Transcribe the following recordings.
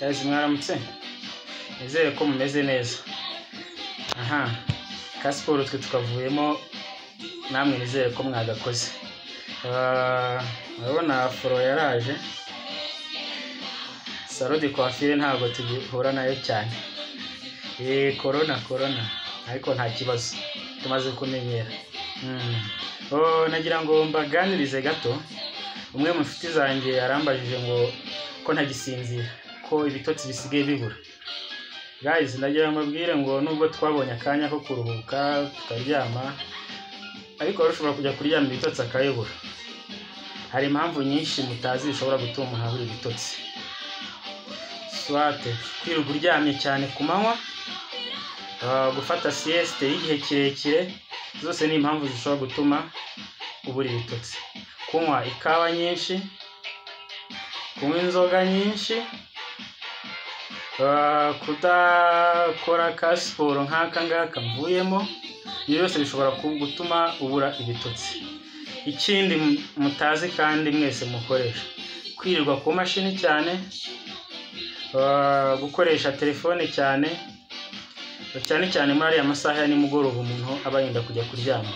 Guys mwaramutse? Nizere ko mumeze neza. Aha ka siporo twe tukavuyemo namwe nizere ko mwagakoze. Ah, urabona foro yaraje. Salo de coiffure ntabwo tugihura na yo cyane. Eh corona corona. Ariko nta kibazo. Tumaze kumenyera. Mm. Oh, nagira ngo mbaganirize gato. Umwe mu nshuti zanjye yarambajije ngo ko ntagisinzira ko ibitotsi bisigaye bibura. Guys ndagira ngo mbabwire ngo nubwo twabonye akanya ko kuruhuka tukaryama ariko wari ushobora kujya kuryama ibitotsi akayobora. Hari impamvu nyinshi mutazi zishobora gutuma umuntu abura ibitotsi. Swate kwirirwa uryamye cyane ku manywa ah, gufata sieste y'igihe kirekire zose ni impamvu zishobora gutuma ubura ibitotsi. Kunywa ikawa nyinshi kunywa inzoga nyinshi ah, kudakora ka siporo nk'aka ngaka mvuyemo ibyo byose bishobora gutuma ubura ibitotsi. Ikindi mutazi kandi mwese mukoresha kwirirwa ku mashini cyane ah, gukoresha telefone cyane cyane cyane muri ariya masaha ya nimugoroba umuntu aba yenda kujya kuryama.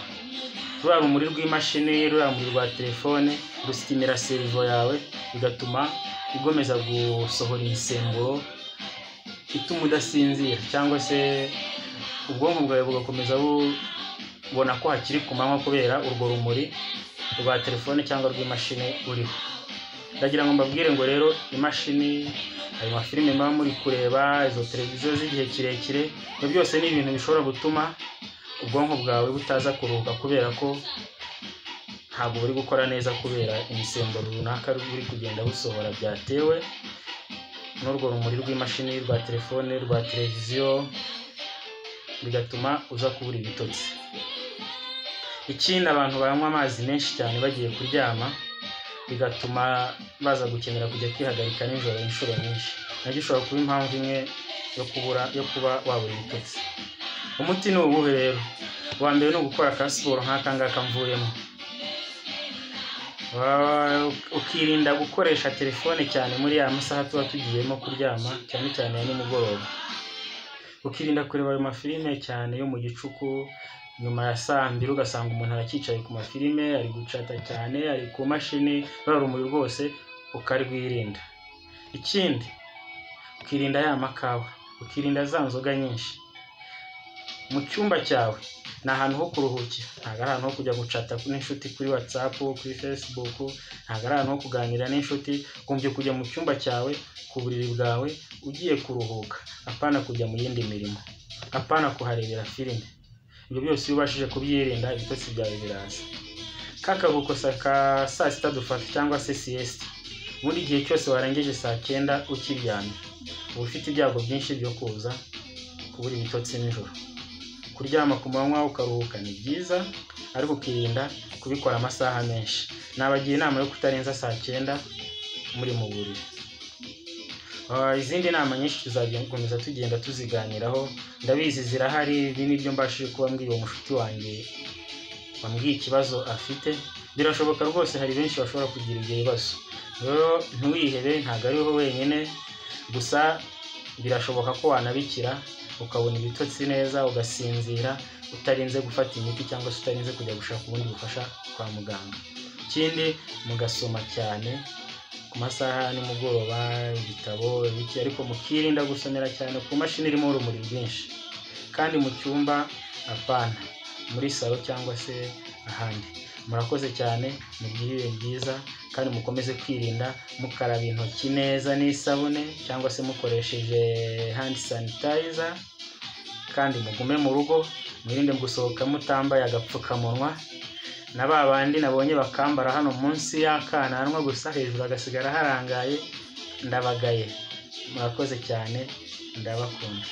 Ruriya rumuri rw'imashini ruriya rumuri rwa telefone rusitimira serivo yawe bigatuma igomeza gusohora imisemburo ituma udasinzira. Cyangwa se ubwonko bwawe bugakomeza bubona ko hakiri ku manywa kubera urwo rumuri rwa telefone cyangwa rw'imashini uriho ndagira ngo mbabwire ngo rero imashini ayo mafilime muba muri kureba izo televiziyo z'igihe kirekire ibyo byose ni ibintu bishobora gutuma ubwonko bwawe butaza kuruhuka kubera ko ntabwo buri gukora neza kubera imisemburo runaka buri kugenda busohora byatewe n'urwo rumuri rw'imashini rwa telefone rwa televiziyo bigatuma uza kubura ibitotsi. Ikindi abantu banywa amazi menshi cyane bagiye kuryama bigatuma baza gukenera kujya kwihagarika nijoro inshuro nyinshi. Nabyo ishobora kuba impamvu imwe yo kubura yo kuba wabura ibitotsi. Umuti ni uwuhe rero? Uwa mbere ni ugukora ka siporo nk'aka ngaka mvuyemo. Ukirinda gukoresha telefone cyane muri ya masaha tuba tugiyemo kuryama cyane cyane ya nimugoroba. Ukirinda kureba ayo mafilime cyane yo mu gicuku nyuma ya saa mbiri ugasanga umuntu arakicaye ku mafilime ari gucata cyane ari ku mashini ruriya rumuri rwose ukarwirinda. Ikindi ukirinda ya makawa ukirinda za nzoga nyinshi. Mu cyumba cyawe. Ni ahantu ho kuruhukira. Ntabwo ari ahantu ho kujya gucata n'inshuti kuri whatsapp kuri facebook. Ntabwo ari ahantu ho kuganira n'inshuti. Ugombye kujya mu cyumba cyawe ku buriri bwawe ugiye kuruhuka. Apana kujya mu yindi mirimo. Apana kuharebera filime. Ibyo byose iyo ubashije kubyirinda ibitotsi byawe biraza. Ka karuhuko ka saa sita dufata cyangwa se sieste ubundi igihe cyose warengeje saa cyenda ukiryamye. Uba ufite ibyago byinshi byo kuza kubura ibitotsi nijoro. Kuryama ku manywa ukaruhuka ni byiza ariko ukirinda kubikora amasaha menshi. Nabagira inama yo kutarenza saa cyenda muri mu buriri. Ah, izindi nama nyinshi tuzakomeza tugenda tuziganiraho. Ndabizi zirahari ibi ni byo mbashije kuba mbwiye uwo mushuti wanjye wambwiye ikibazo afite. Birashoboka rwose hari benshi bashobora kugira ibyo bibazo. Rero ntiwihebe ntabwo ari wowe wenyine. Gusa birashoboka ko wanabikira ukabona ibitotsi neza ugasinzira utarinze gufata imiti cyangwa se utarinze kujya gushaka ubundi bufasha kwa muganga. Ikindi mugasoma cyane ku masaha ya nimugoroba ibitabo ibiki ariko mukirinda gusomera cyane ku mashini irimo urumuri rwinshi. Kandi mu cyumba apana. Muri salo cyangwa se ahandi. Murakoze cyane mugirire byiza kandi mukomeze kwirinda mukaraba intoki neza n'isabune cyangwa se mukoresheje hand sanitizer kandi mugume mu rugo mwirinde gusohoka mutambaye agapfukamunwa. Na ba bandi nabonye bakambara hano munsi y'akananwa gusa hejuru hagasigara harangaye ndabagaye. Murakoze cyane ndabakunda.